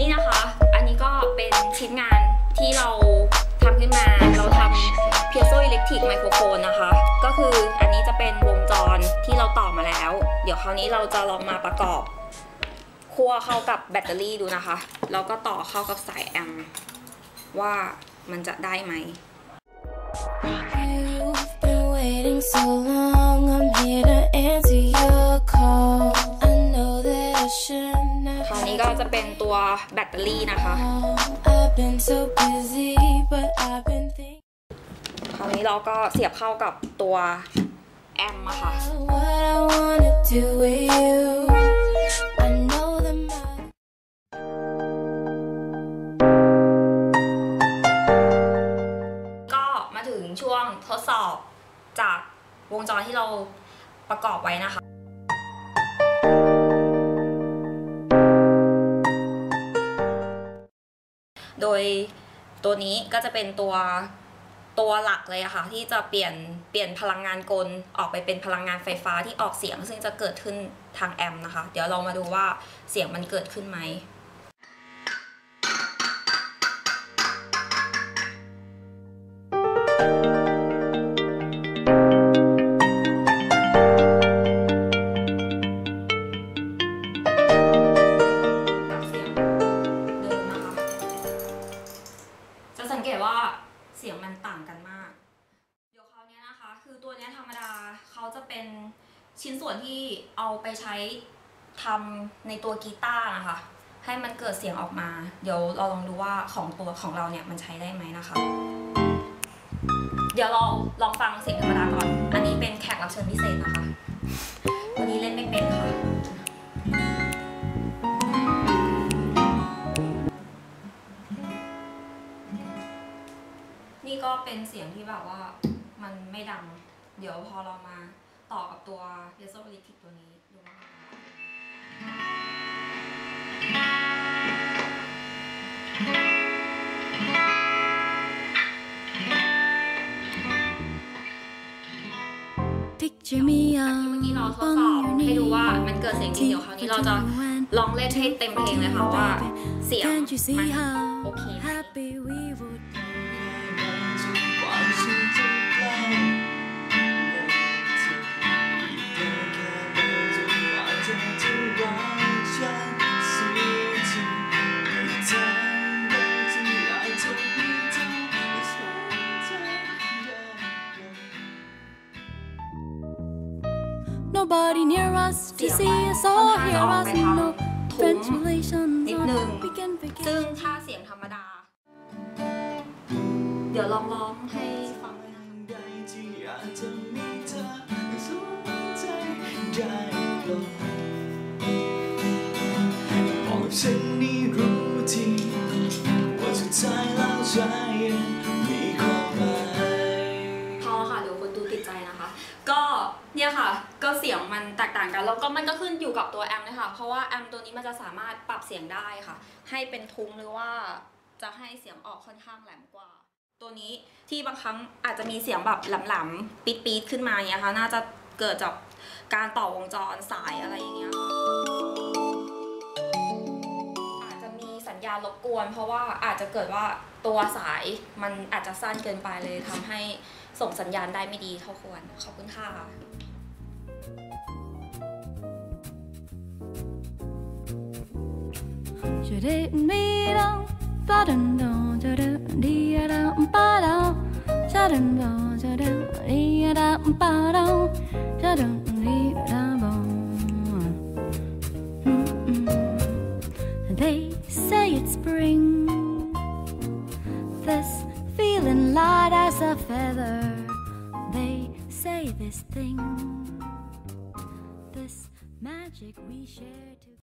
นี่นะคะ อันนี้ก็เป็นชิ้นงานที่เราทำขึ้นมา เราทำ Piezo Electric Microphone นนะคะ ก็คืออันนี้จะเป็นวงจรที่เราต่อมาแล้ว เดี๋ยวคราวนี้เราจะลองมาประกอบคั่วเข้ากับแบตเตอรี่ดูนะคะ แล้วก็ต่อเข้ากับสายแอมว่ามันจะได้ไหม You've been waiting so long. I'm here to answer คราวนี้ก็จะเป็นตัวแบตเตอรี่นะคะ คราวนี้เราก็เสียบเข้ากับตัวแอมป์อะค่ะก็มาถึงช่วงทดสอบจากวงจรที่เราประกอบไว้นะคะ ยตัวนี้ก็จะเป็นตัวตัวหลักเลยอะค่ะที่จะเปลี่ยนเปลี่ยนพลังงานกลออกไปเป็นพลังงานไฟฟ้าที่ออกเสียง ซึ่งจะเกิดขึ้นทางแอมป์นะคะ เดี๋ยวเรามาดูว่าเสียงมันเกิดขึ้นไหม เป็นชิ้นส่วนที่เอาไปใช้ทำในตัวกีตาร์นะคะ ให้มันเกิดเสียงออกมา เดี๋ยวเราลองดูว่าของตัวของเราเนี่ยมันใช้ได้ไหมนะคะ เดี๋ยวเราลองฟังเสียงธรรมดาก่อน อันนี้เป็นแขกรับเชิญพิเศษนะคะ วันนี้เล่นไม่เป็นค่ะนี่ก็เป็นเสียงที่แบบว่ามันไม่ดัง เดี๋ยวพอเรามา ต่อกับตัว p i e z o Electric ตัวนี้ดูว่ามันเป็นยังไง picture me เมื่อกี้เรา up ทดสอบ on your ให้ดูว่า knee. มันเกิดเสียงจริงเดี๋ยวคราวนี้เราจะลองเล่นให้เต็มเพลงเลยค่ะว่าเสียง Can't you มั see น how โอเคไหม Nobody near us to สียง see มัน us ค่อน or ข้างจะ hear ออก us. ไปทาง No ทุ้ French ม relations นิด on นึง we can begin. ซึ่งถ้าเสียงธรรมดา เดี๋ยวลองร้องให้ฟังด้วยนะคะใดที่อาจจะมีเธอสนใจได้ลงบอกฉันนี่รู้ทีว่าสุดท้ายแล้วใจ เสียงมันแตกต่างกัน แล้วก็มันก็ขึ้นอยู่กับตัวแอมป์เลยค่ะ เพราะว่าแอมป์ตัวนี้มันจะสามารถปรับเสียงได้ค่ะ ให้เป็นทุ้มหรือว่าจะให้เสียงออกค่อนข้างแหลมกว่า ตัวนี้ที่บางครั้งอาจจะมีเสียงแบบหลมๆปี๊ดๆขึ้นมาอย่างเงี้ยค่ะ น่าจะเกิดจากการต่อวงจรสายอะไรอย่างเงี้ยค่ะอาจจะมีสัญญาณรบกวน เพราะว่าอาจจะเกิดว่าตัวสายมันอาจจะสั้นเกินไปเลยทำให้ส่งสัญญาณได้ไม่ดีเท่าควร ขอบคุณค่ะ They say it's spring, this feeling light as a feather. They say this thing, this magic we share. together.